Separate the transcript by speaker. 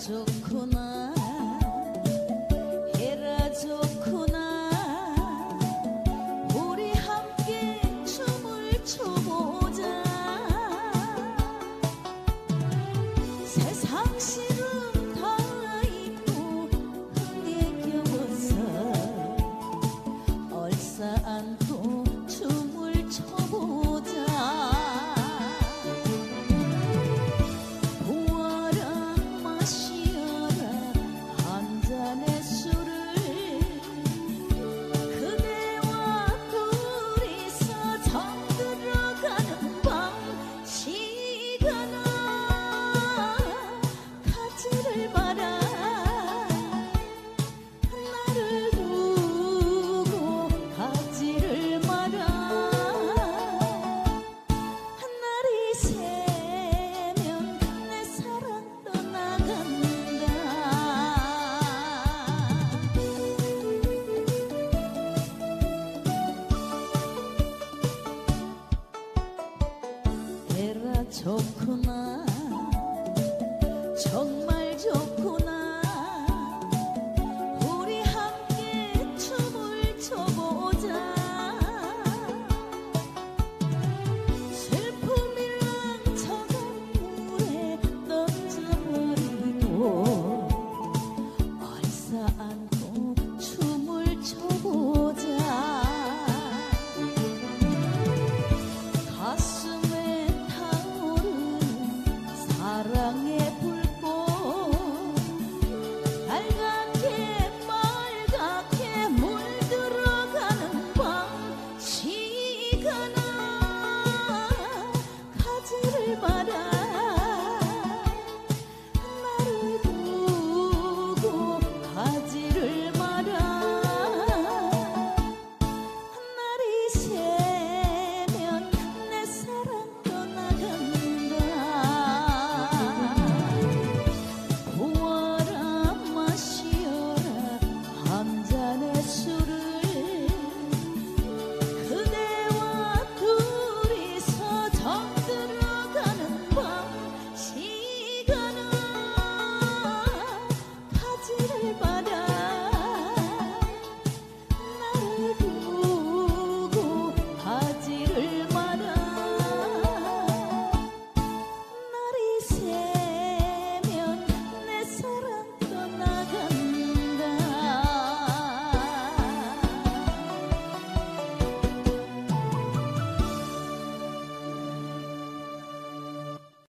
Speaker 1: took 좋구나